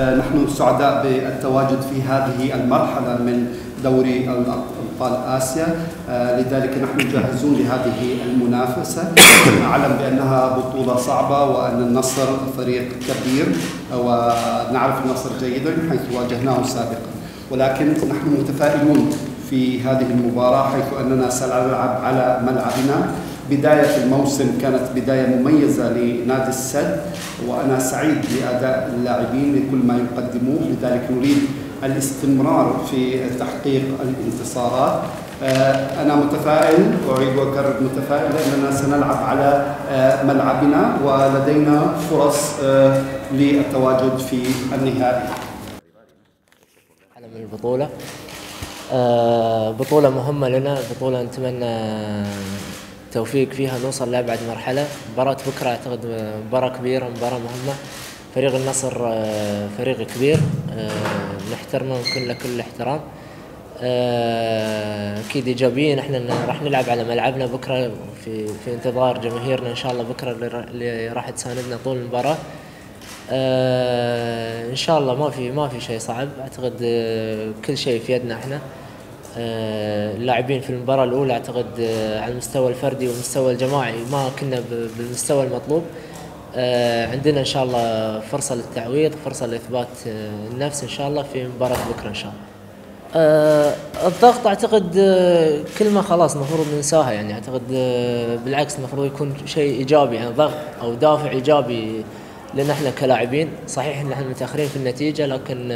نحن سعداء بالتواجد في هذه المرحلة من دوري أبطال آسيا. لذلك نحن جاهزون لهذه المنافسة. أعلم بأنها بطولة صعبة وأن النصر فريق كبير ونعرف النصر جيدا حيث واجهناه سابقا. ولكن نحن متفائلون في هذه المباراة حيث أننا سنلعب على ملعبنا. بداية الموسم كانت بداية مميزة لنادي السد وأنا سعيد بأداء اللاعبين لكل ما يقدموه. لذلك نريد الاستمرار في تحقيق الانتصارات. أنا متفائل وأعيد وأكرر متفائل لأننا سنلعب على ملعبنا ولدينا فرص للتواجد في النهائي. علم البطولة. بطولة مهمة لنا بطولة نتمنى التوفيق فيها نوصل لأبعد مرحلة. مباراة بكرة أعتقد مباراة كبيرة مباراة مهمة. فريق النصر فريق كبير. نحترمه كل كل الاحترام. أكيد إيجابيين. إحنا راح نلعب على ملعبنا بكرة في في انتظار جماهيرنا إن شاء الله بكرة اللي راح تساندنا طول المباراة. إن شاء الله ما في ما في شيء صعب. أعتقد كل شيء في يدنا إحنا. اللاعبين في المباراة الأولى أعتقد على المستوى الفردي والمستوى الجماعي ما كنا بالمستوى المطلوب. عندنا إن شاء الله فرصة للتعويض فرصة لإثبات النفس إن شاء الله في مباراة بكرة إن شاء الله. الضغط أعتقد كلمه خلاص المفروض ننساها يعني. أعتقد بالعكس المفروض يكون شيء إيجابي يعني ضغط أو دافع إيجابي لنا إحنا كلاعبين. صحيح إن إحنا متأخرين في النتيجة لكن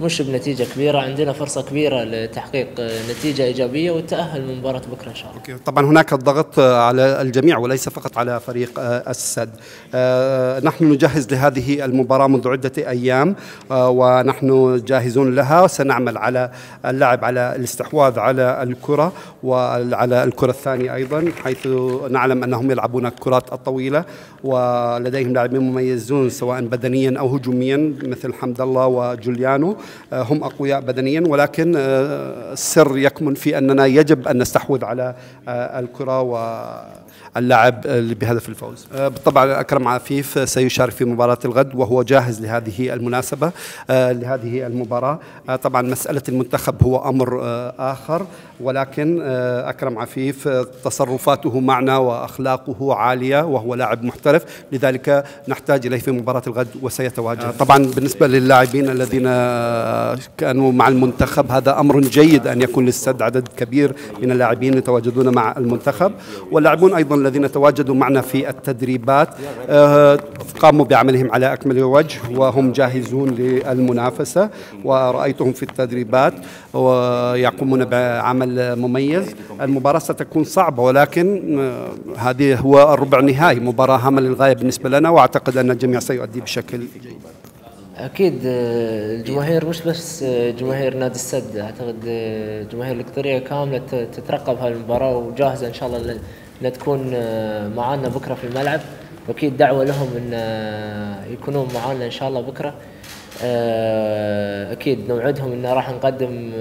مش بنتيجة كبيرة عندنا فرصة كبيرة لتحقيق نتيجة إيجابية والتأهل من مباراة بكرة إن شاء الله. طبعا هناك الضغط على الجميع وليس فقط على فريق السد. نحن نجهز لهذه المباراة منذ عدة أيام ونحن جاهزون لها. سنعمل على اللعب على الاستحواذ على الكرة وعلى الكرة الثانية أيضا حيث نعلم أنهم يلعبون الكرات الطويلة ولديهم لاعبين مميزون سواء بدنيا أو هجوميا مثل حمد الله وجوليانو. هم أقوياء بدنيا ولكن السر يكمن في أننا يجب أن نستحوذ على الكرة واللعب بهدف الفوز. بالطبع أكرم عفيف سيشارك في مباراة الغد وهو جاهز لهذه المناسبة لهذه المباراة. طبعا مسألة المنتخب هو أمر آخر ولكن أكرم عفيف تصرفاته معنا وأخلاقه عالية وهو لاعب محترف. لذلك نحتاج إليه في مباراة الغد وسيتواجد. طبعا بالنسبة للاعبين الذين كانوا مع المنتخب. هذا أمر جيد أن يكون للسد عدد كبير من اللاعبين يتواجدون مع المنتخب واللاعبون أيضا الذين تواجدوا معنا في التدريبات قاموا بعملهم على أكمل وجه وهم جاهزون للمنافسة ورأيتهم في التدريبات ويقومون بعمل مميز. المباراة ستكون صعبة ولكن هذه هو الربع النهائي مباراة هامة للغاية بالنسبة لنا وأعتقد أن الجميع سيؤدي بشكل جيد. أكيد الجماهير مش بس جماهير نادي السد. أعتقد جماهير القطريه كاملة تترقب هالمباراة وجاهزة إن شاء الله ان تكون معانا بكرة في الملعب. وأكيد دعوة لهم إن يكونون معانا إن شاء الله بكرة. أكيد نوعدهم إن راح نقدم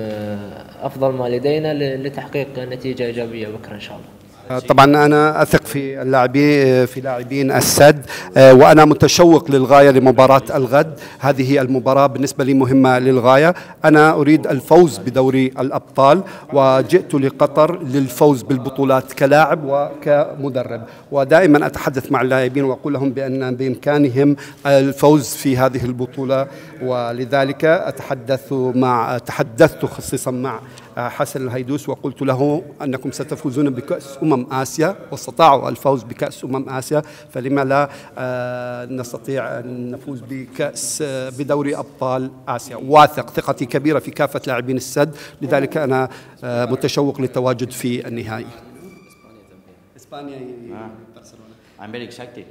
أفضل ما لدينا لتحقيق نتيجة إيجابية بكرة إن شاء الله. طبعا أنا أثق في اللاعبين في لاعبين السد وأنا متشوق للغاية لمباراة الغد. هذه المباراة بالنسبة لي مهمة للغاية. أنا أريد الفوز بدوري الأبطال وجئت لقطر للفوز بالبطولات كلاعب وكمدرب. ودائما أتحدث مع اللاعبين وأقول لهم بأن بإمكانهم الفوز في هذه البطولة. ولذلك أتحدث مع تحدثت خصيصا مع حسن الهيدوس وقلت له أنكم ستفوزون بكأس أمم آسيا واستطاعوا الفوز بكأس أمم آسيا فلما لا نستطيع أن نفوز بكأس بدوري أبطال آسيا. واثق ثقتي كبيرة في كافة لاعبين السد. لذلك أنا متشوق للتواجد في النهائي. إسبانيا I'm very excited.